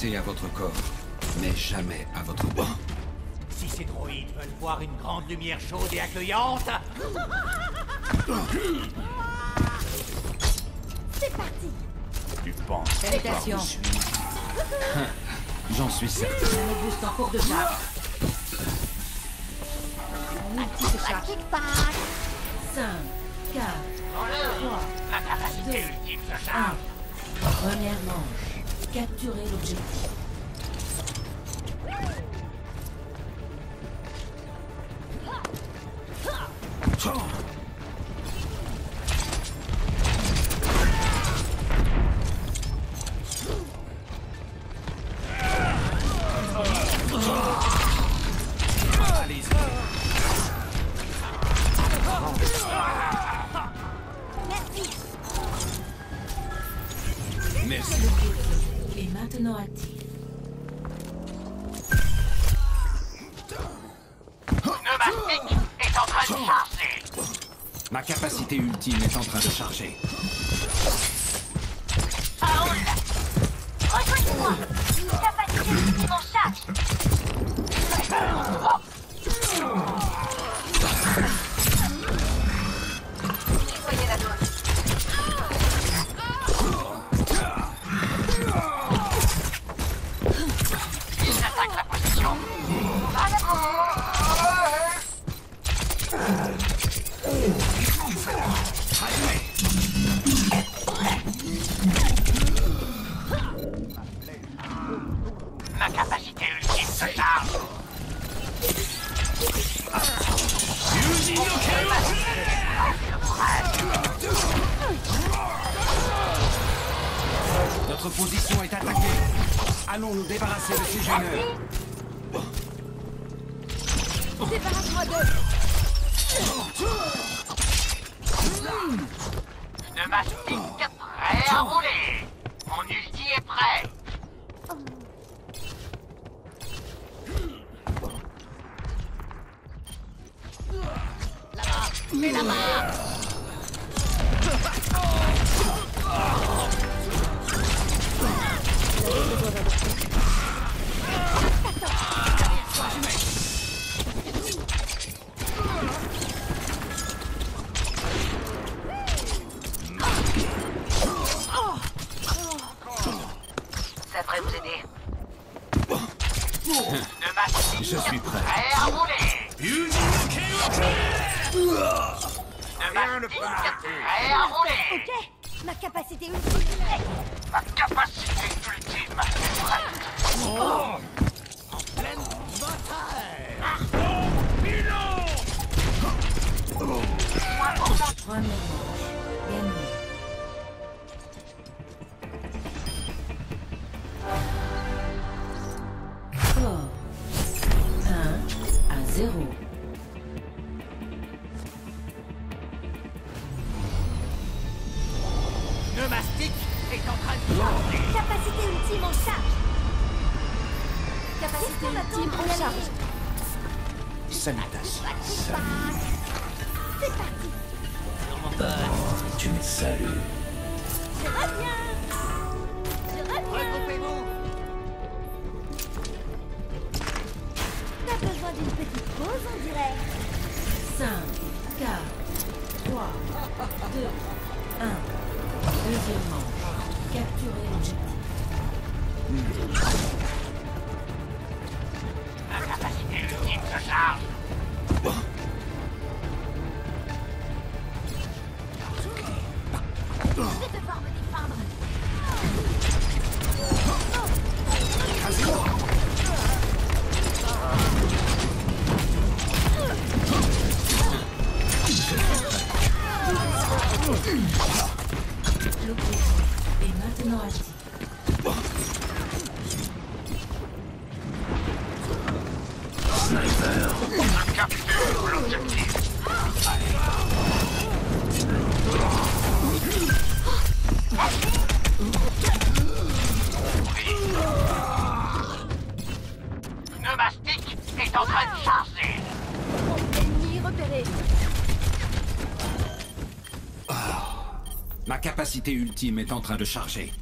À votre corps, mais jamais à votre bain. Si ces droïdes veulent voir une grande lumière chaude et accueillante, C'est parti tu penses. J'en suis certain. Un boost en cours de charge. Mon ulti se charge. Kickback 5, 4, 3, La capacité ultime se charge 1. Première manche. Capturer l'objectif. Merci est maintenant actif. Pneumatique est en train de charger Ma capacité ultime est en train de charger. Allons nous débarrasser de ces gêneurs. Débarrasse-moi d'eux Pneumatique prêt à rouler Mon ulti est prêt vous aider. Pneumatique Je suis prêt. à rouler prêt à rouler Ok. Ma capacité ultime. Ma capacité ultime. Est prête en charge. Salutations. Kickback C'est parti Tu me salues. Je reviens Je reviens Regroupez-vous T'as besoin d'une petite pause, on dirait 5, 4, 3, 2, 1. Deuxième manche. Capturer l'objectif. Est maintenant actif. Capture l'objectif Pneumatique capacité ultime est en train de charger.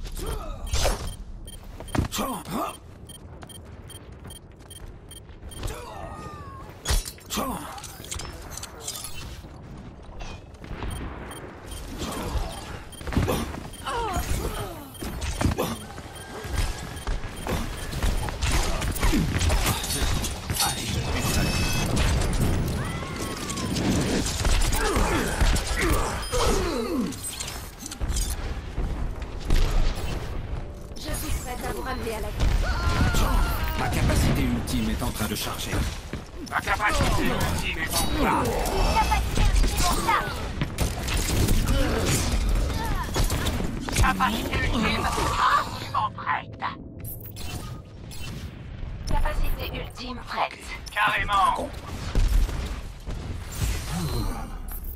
À la Ma capacité ultime est en train de charger. Ma capacité ultime est en place. Capacité ultime absolument prête. Capacité ultime prête. Carrément.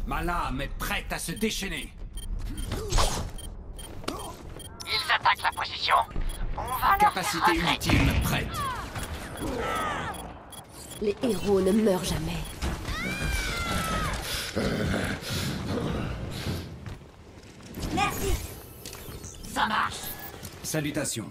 Ma lame est prête à se déchaîner. Ils attaquent la position. On va leur Capacité ultime prête. Les héros ne meurent jamais. Merci. Ça marche. Salutations.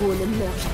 héros ne meurt.